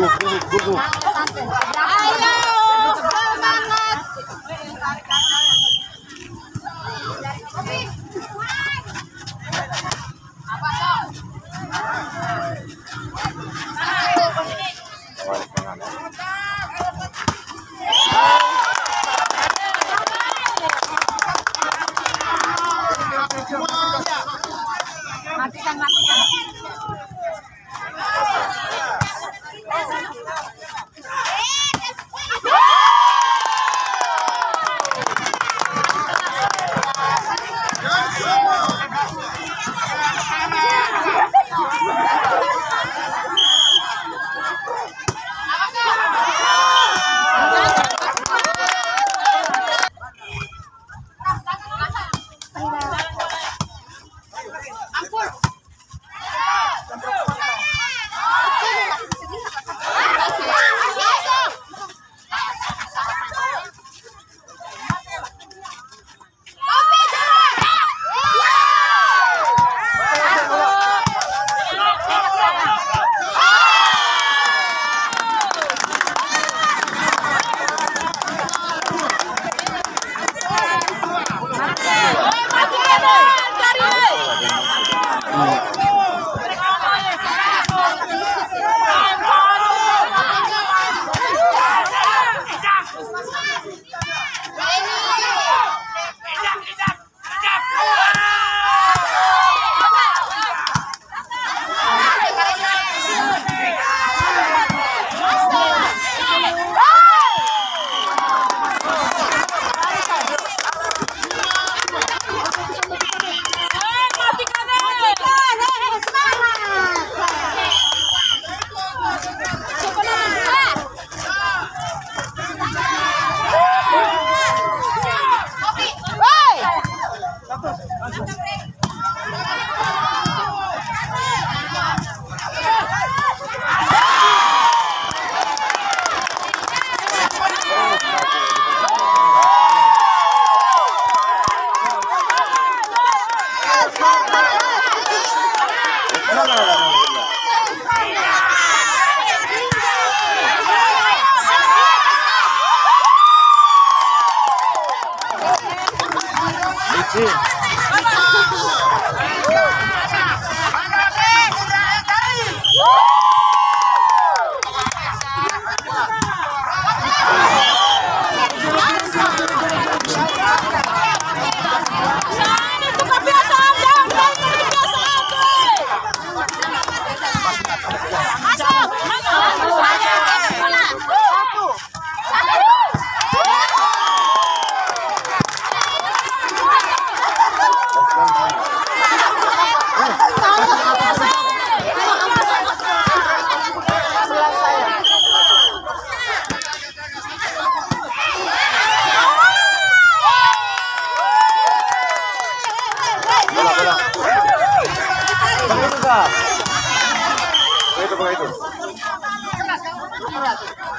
不不不。哎呀！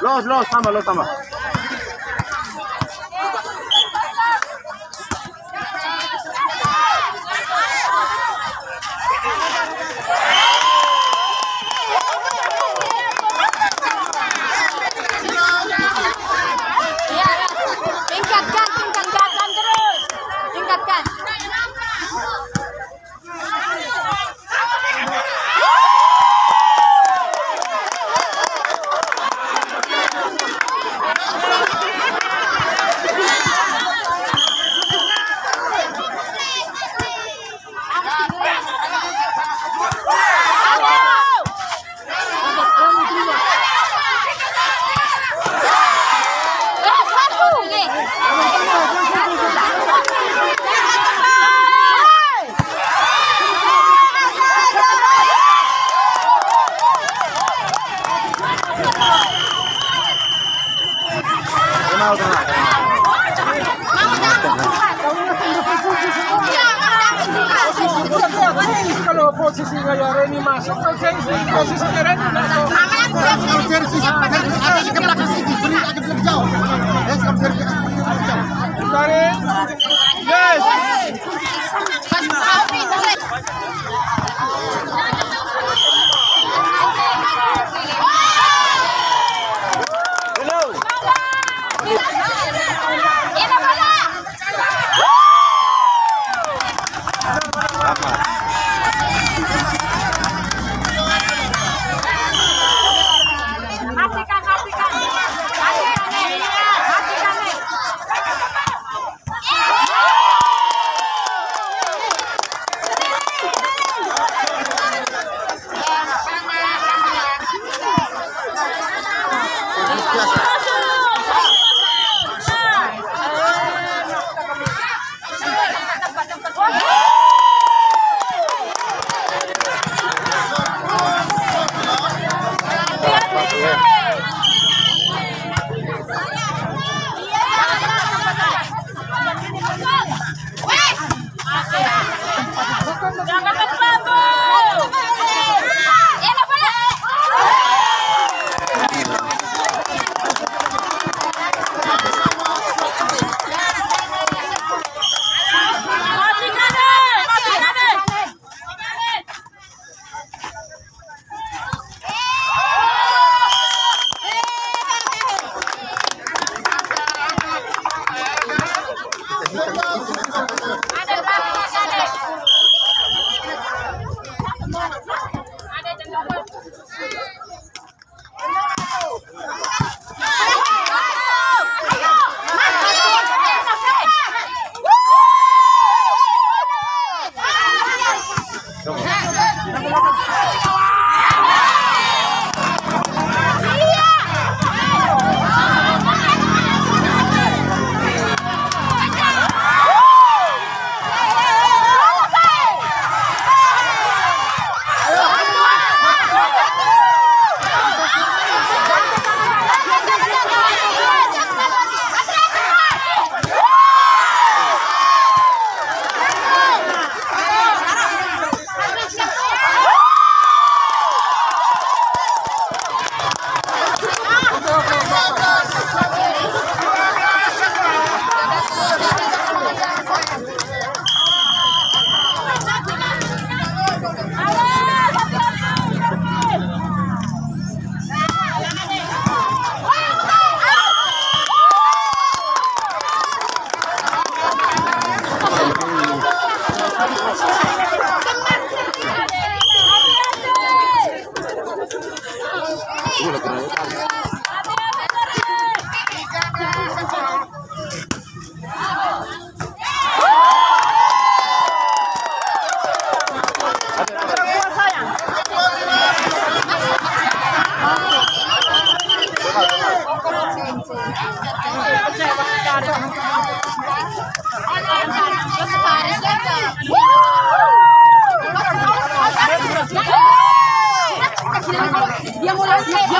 Los, los amo, los amo. Dari Dia mau lagi, dia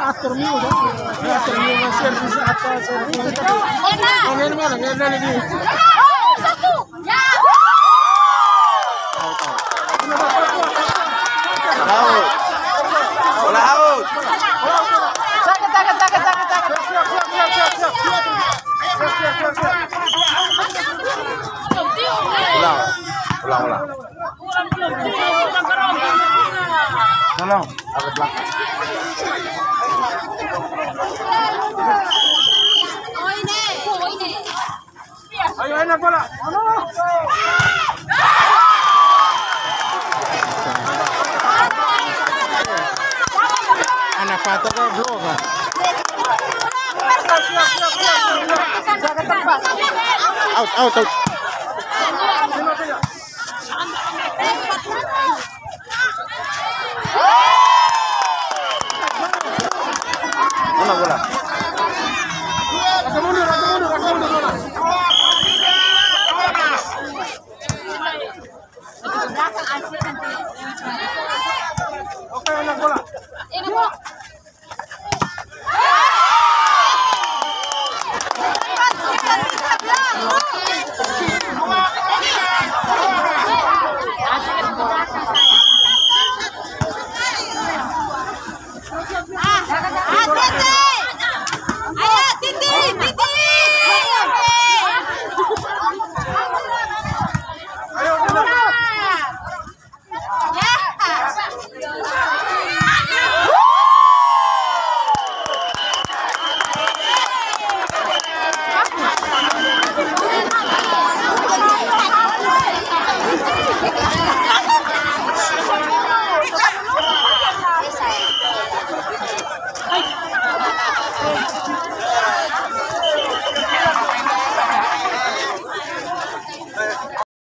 atur mio kan. Ya, atur mio masih servis apa servis. Ini mana? Ini mana ini? Out. Bola out. Siap, siap, siap, siap, siap, siap. Siap, siap, siap, siap. Ulang. Ulang, ulang. Tolong, agak belakang. Ayo enak bola. Ano? Anak pato ke Out, out, out. Oh! 倒过来。